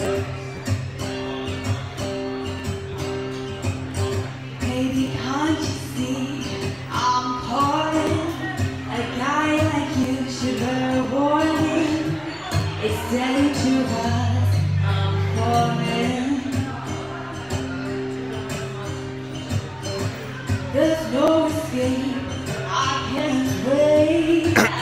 Baby, can't you see I'm? A guy like you should warning. It's I'm falling. There's no escape. I can't wait.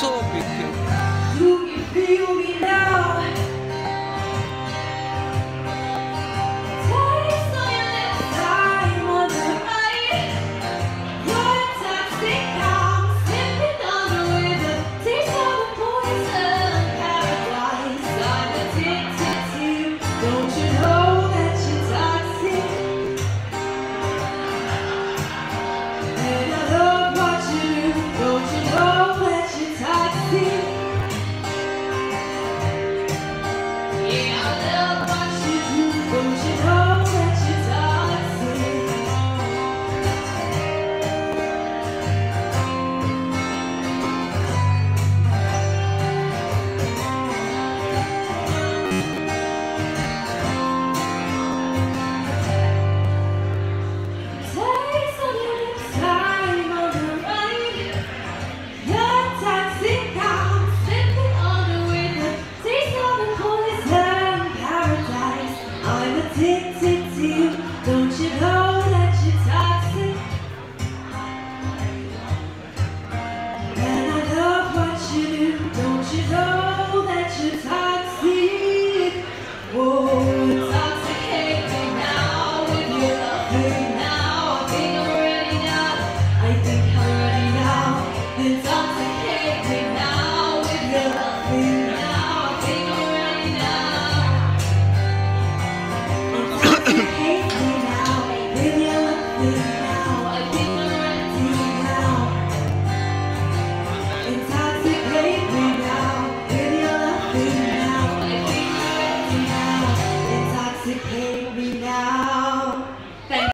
soube que